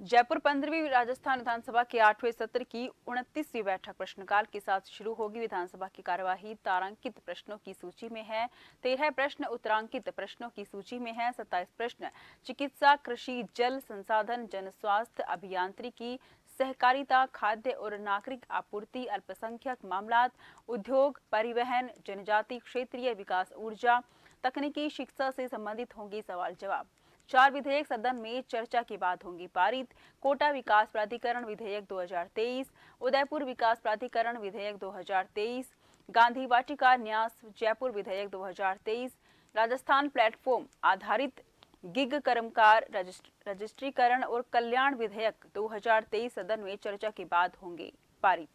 जयपुर पंद्रहवीं राजस्थान विधानसभा के आठवें सत्र की उनतीसवीं बैठक प्रश्नकाल के साथ शुरू होगी। विधानसभा की कार्यवाही तारांकित प्रश्नों की सूची में है। तेरह प्रश्न उत्तरांकित प्रश्नों की सूची में है। सत्ताईस प्रश्न चिकित्सा, कृषि, जल संसाधन जन स्वास्थ्य अभियांत्रिकी, सहकारिता, खाद्य और नागरिक आपूर्ति, अल्पसंख्यक मामला उद्योग, परिवहन, जनजाति क्षेत्रीय विकास ऊर्जा, तकनीकी शिक्षा से संबंधित होंगी सवाल जवाब। चार विधेयक सदन में चर्चा के बाद होंगी। पारित कोटा विकास प्राधिकरण विधेयक 2023 उदयपुर विकास प्राधिकरण विधेयक 2023 गांधी वाटिका न्यास जयपुर विधेयक 2023 राजस्थान प्लेटफॉर्म आधारित गिग कर्मकार रजिस्ट्रीकरण और कल्याण विधेयक 2023 सदन में चर्चा के बाद होंगे। पारित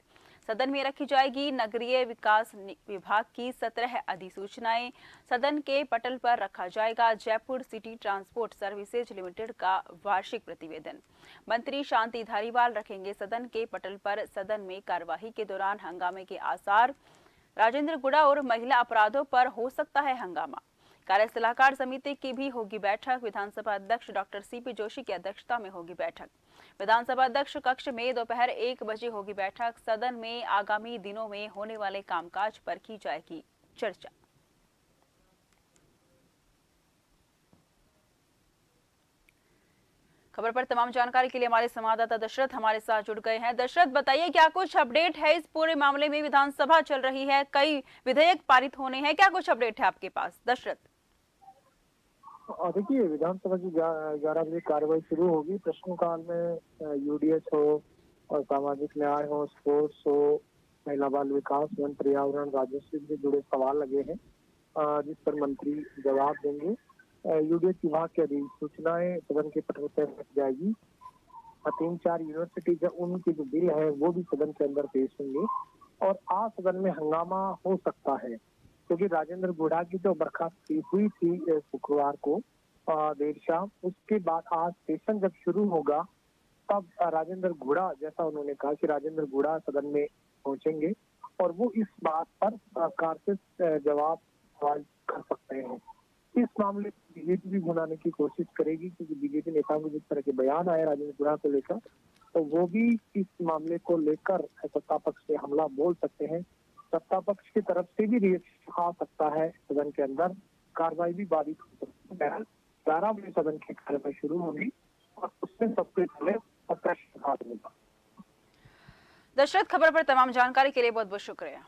सदन में रखी जाएगी। नगरीय विकास विभाग की सत्रह अधिसूचनाएँ सदन के पटल पर रखा जाएगा। Jaipur city transport services limited का वार्षिक प्रतिवेदन। मंत्री शांति धारीवाल रखेंगे सदन के पटल पर। सदन में कार्यवाही के दौरान हंगामे के आसार। राजेंद्र गुड़ा और महिला अपराधों पर हो सकता है हंगामा। कार्य सलाहकार समिति की भी होगी बैठक। विधानसभा अध्यक्ष डॉक्टर सीपी जोशी की अध्यक्षता में होगी बैठक। विधानसभा अध्यक्ष कक्ष में दोपहर एक बजे होगी बैठक। सदन में आगामी दिनों में होने वाले कामकाज पर की जाएगी चर्चा। खबर पर तमाम जानकारी के लिए हमारे संवाददाता दशरथ हमारे साथ जुड़ गए हैं। दशरथ, बताइए, क्या कुछ अपडेट है इस पूरे मामले में? विधानसभा चल रही है, कई विधेयक पारित होने हैं। क्या कुछ अपडेट है आपके पास? दशरथ। देखिए, विधानसभा की ग्यारह बजे कार्रवाई शुरू होगी। प्रश्नकाल में यूडीएस हो और सामाजिक न्याय हो, स्पोर्ट्स हो, महिला बाल विकास, वन पर्यावरण, राजस्व से जुड़े सवाल लगे हैं जिस पर मंत्री जवाब देंगे। यूडीएस विभाग की अधिसूचनाएँ सदन के पटल पर रख जाएगी। तीन चार यूनिवर्सिटी का उनके जो बिल है, वो भी सदन के अंदर पेश होंगे। और आज सदन में हंगामा हो सकता है। क्योंकि राजेंद्र गुड़ा की जो बर्खास्ती हुई थी शुक्रवार को देर शाम, उसके बाद आज सेशन जब शुरू होगा, तब राजेंद्र गुड़ा जैसा उन्होंने कहा कि राजेंद्र गुड़ा सदन में पहुँचेंगे और वो इस बात पर सरकार जवाब सवाल कर सकते हैं। इस मामले बीजेपी भी भुनाने की कोशिश करेगी, क्योंकि बीजेपी नेताओं के जिस तरह के बयान आए राजेंद्र गुड़ा को लेकर तो वो भी इस मामले को लेकर सत्ता पक्ष से हमला बोल सकते हैं। सत्ता पक्ष की तरफ़ से भी रिएक्शन आ सकता है सदन के अंदर। कार्रवाई भी बाधित हो सकती है। ग्यारह बजे सदन की कार्रवाई शुरू होगी और उसमें सबसे पहले अप्रश्न दशरथ, खबर पर तमाम जानकारी के लिए बहुत बहुत शुक्रिया।